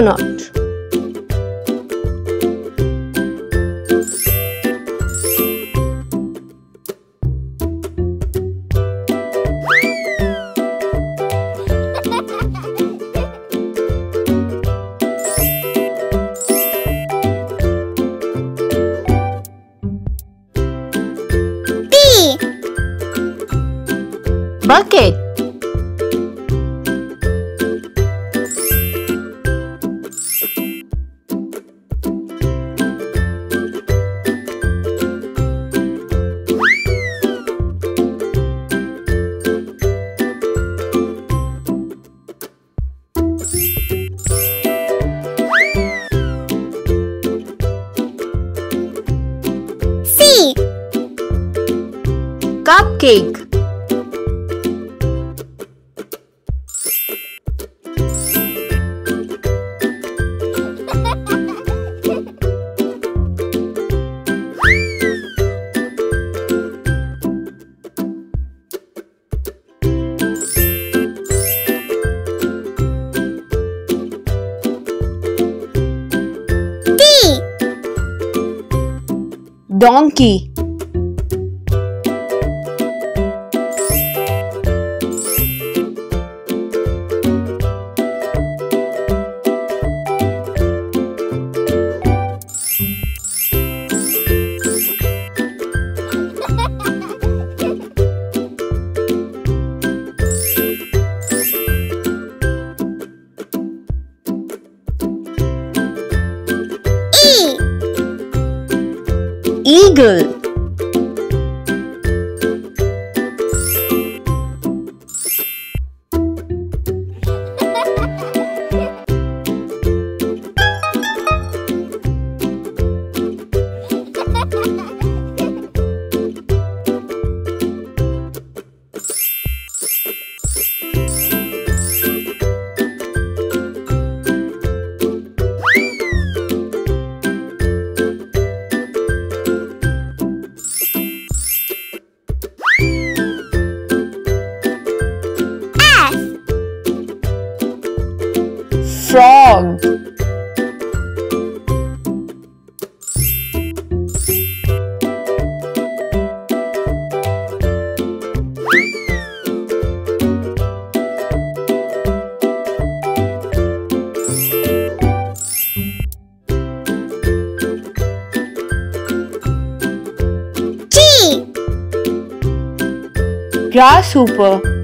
Astronaut B. Bucket Donkey Frog Grasshopper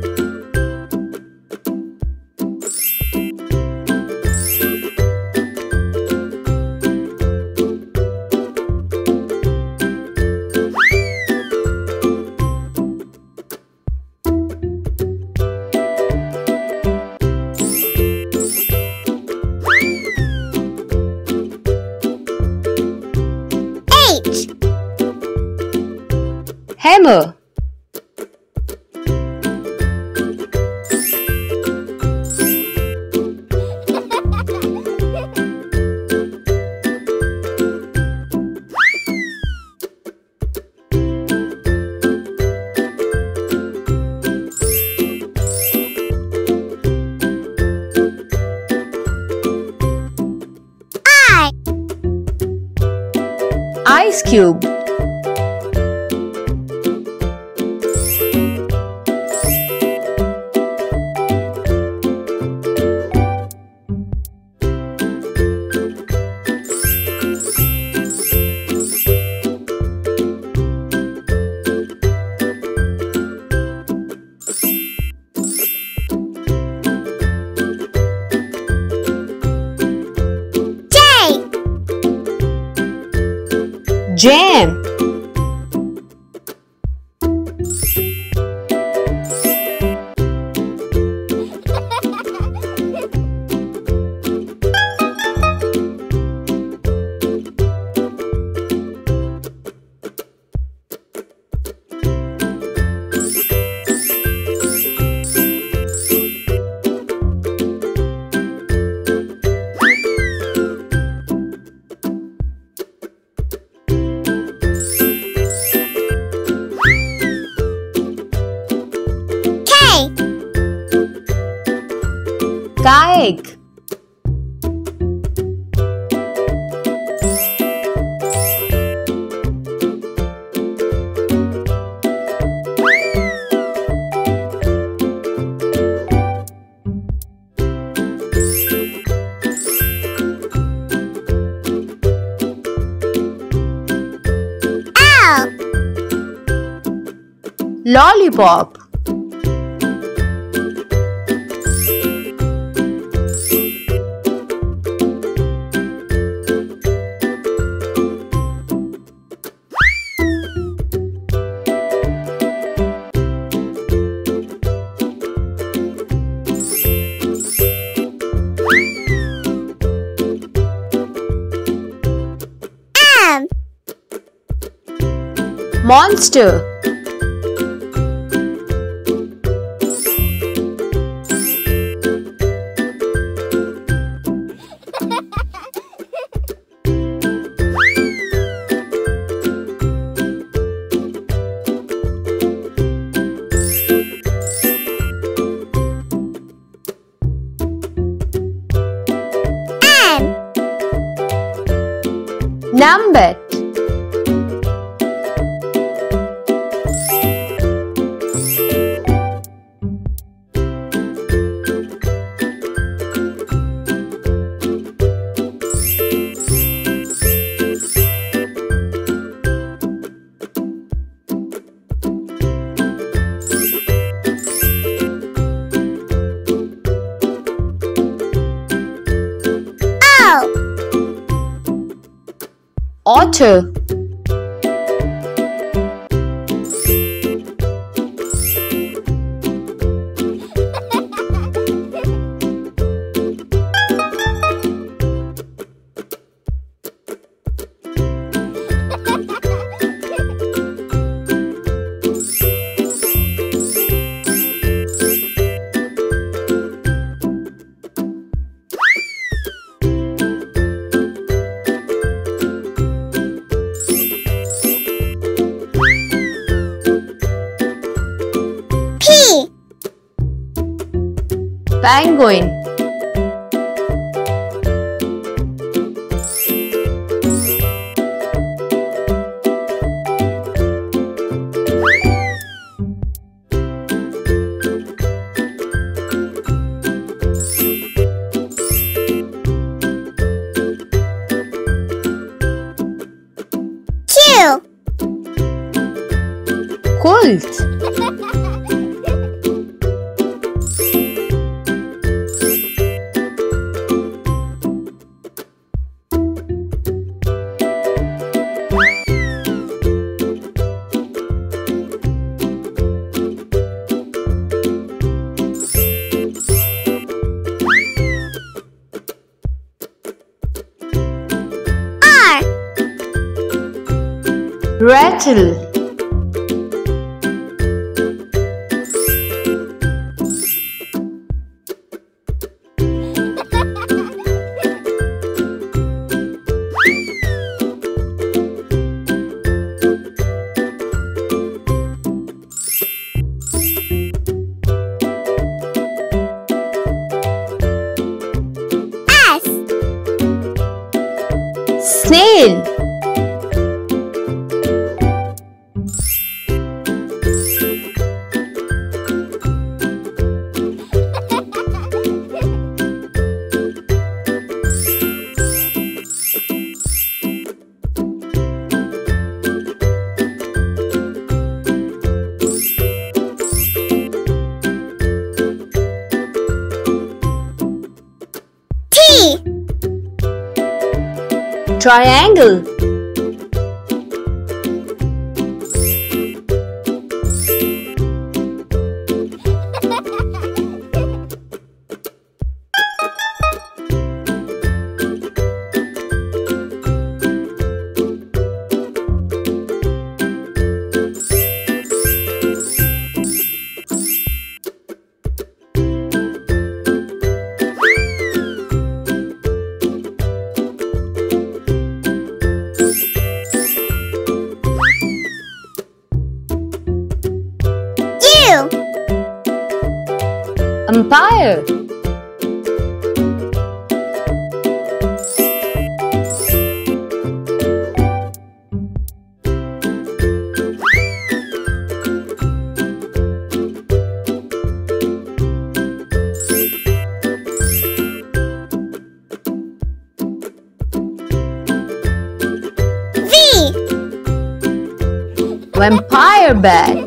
YouTube. Lollipop. Monster. Otter. Penguin. Q. Rattle. Triangle. V.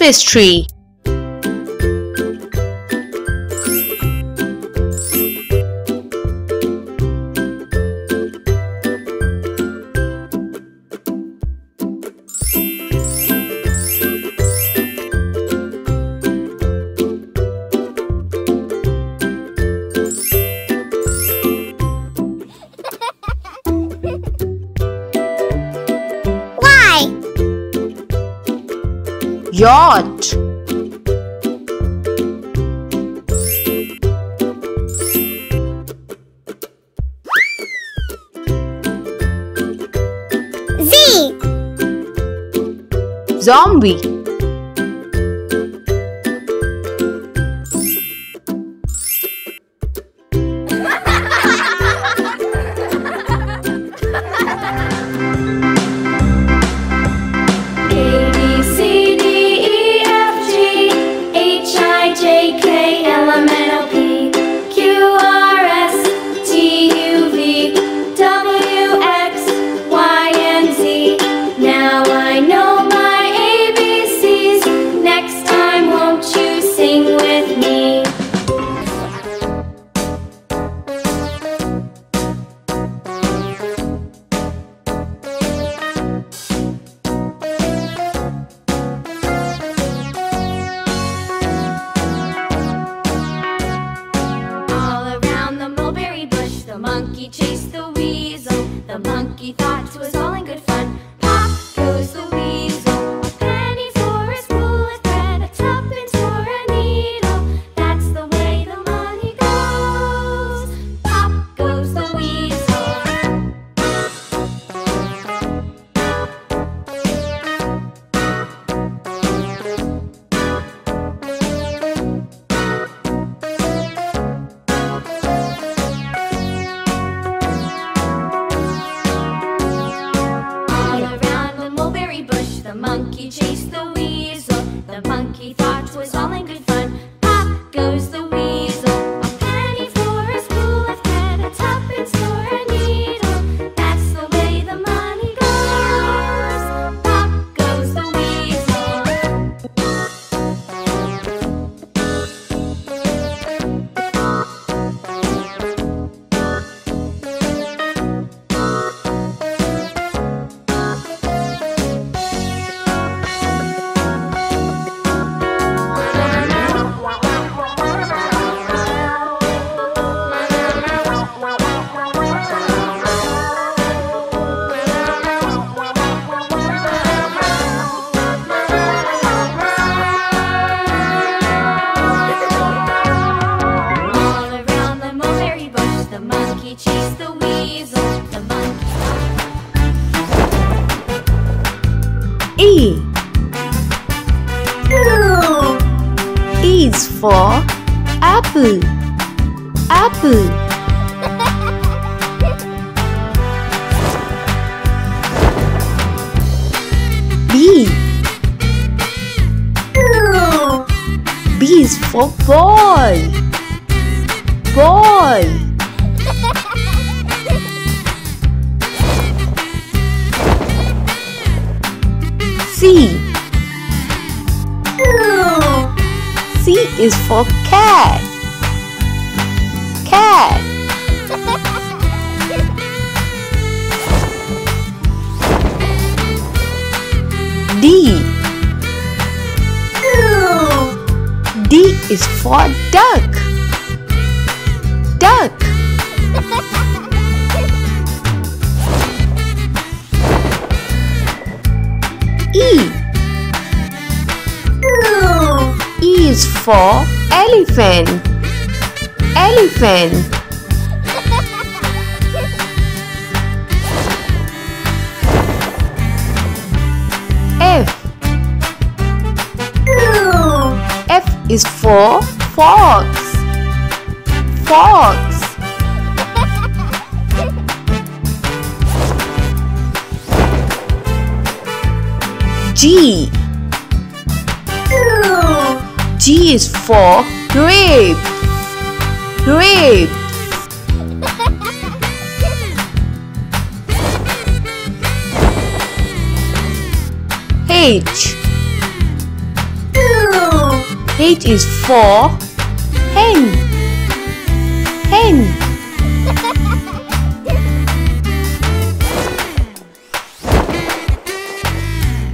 pastry. Zombie. Oh boy! Boy! C C is for cat for duck. Duck. e. E is for elephant. Elephant. For fox. Fox. G. G is for grape. Grape. H. H is for hen. Hen.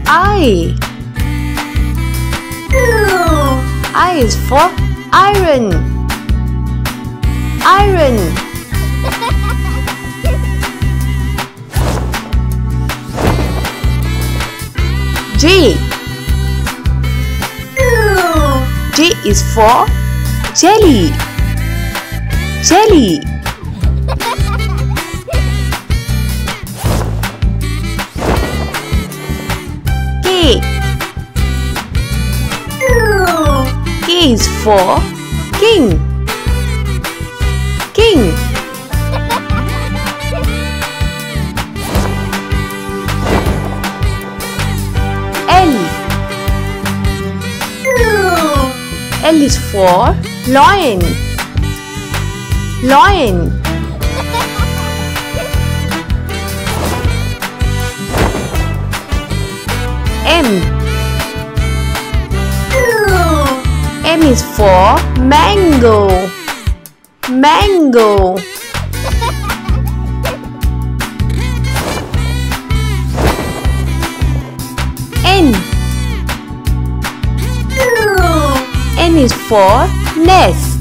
I. I is for iron. Iron. J. J is for jelly. Jelly. K. K is for king. King. L is for lion. Lion. M. M is for mango. Mango. For nest.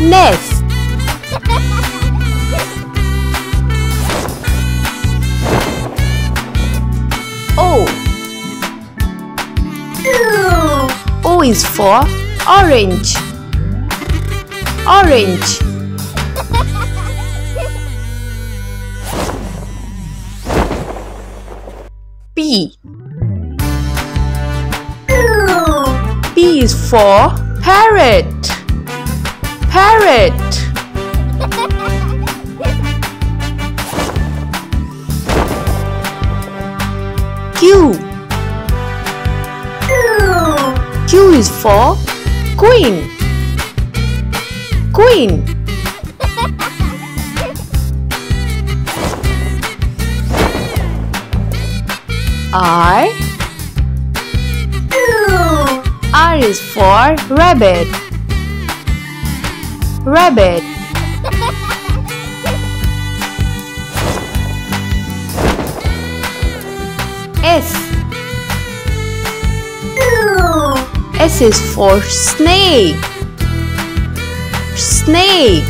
Nest. O. O is for orange. Orange. Is for parrot. Parrot. Q. Q is for queen. Queen. R. is for rabbit. Rabbit. S. S is for snake. Snake.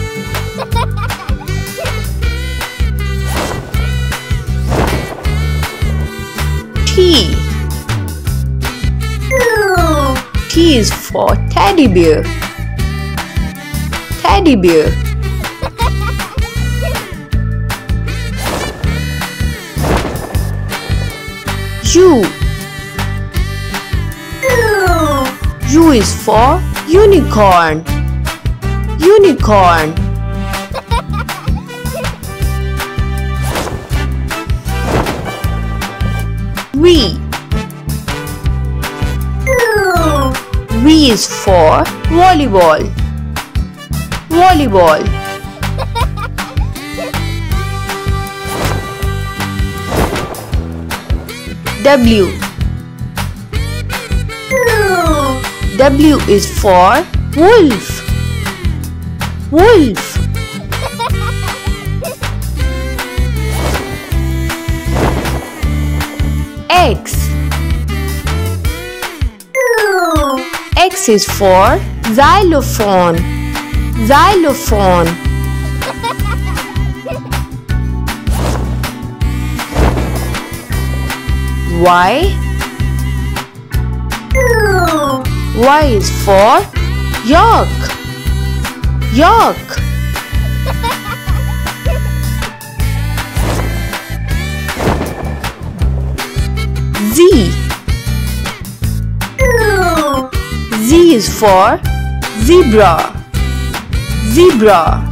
T. T is for teddy bear. Teddy bear. U. U is for unicorn. Unicorn. V. V is for volleyball. Volleyball. W. W is for wolf. Wolf. X. is for xylophone. Xylophone. Y. Y is for York. York. Z. Z is for zebra. Zebra.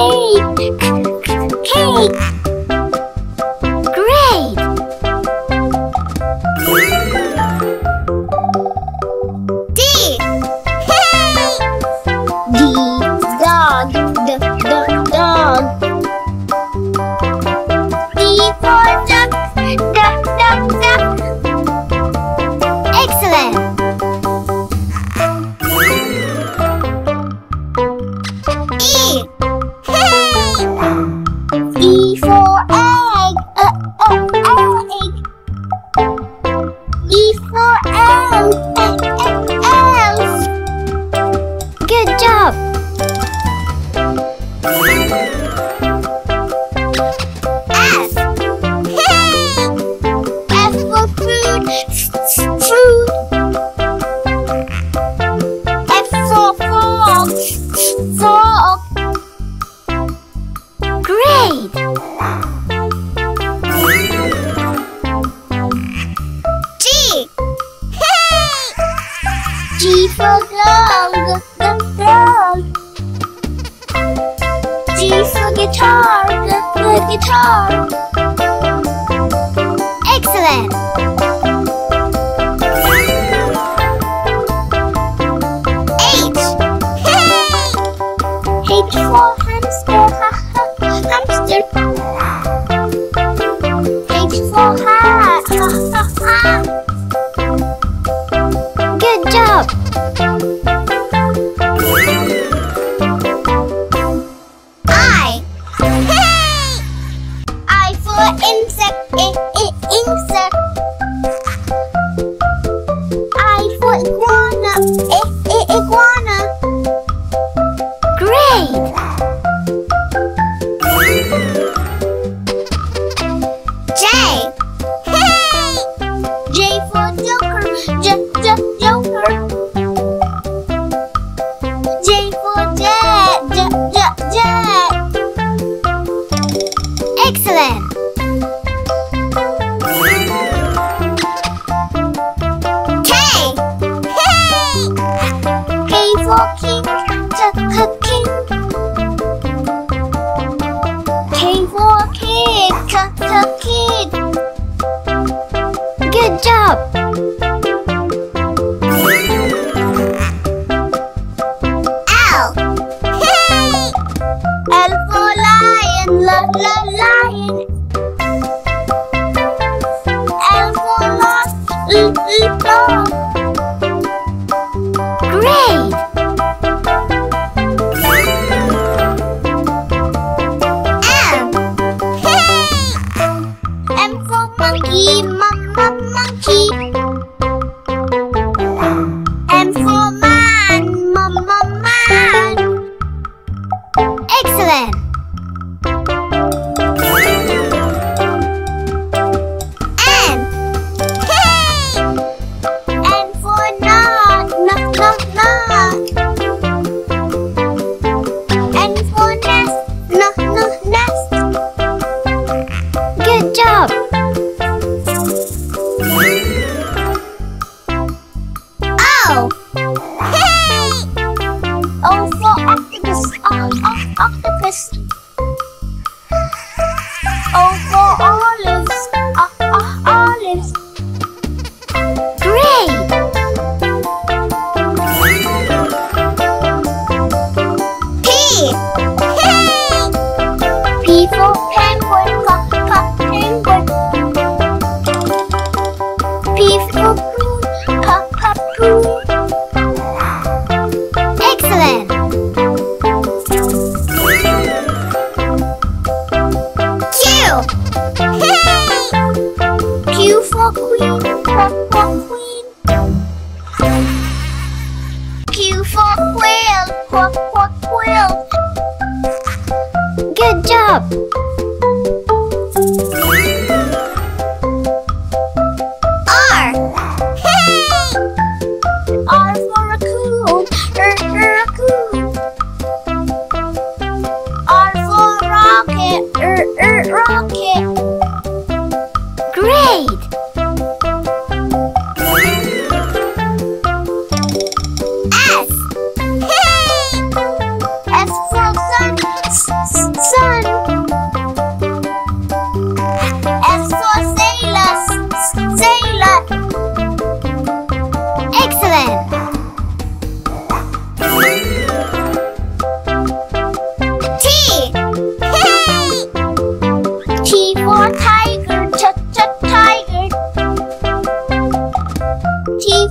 For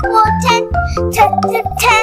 T for ten, t,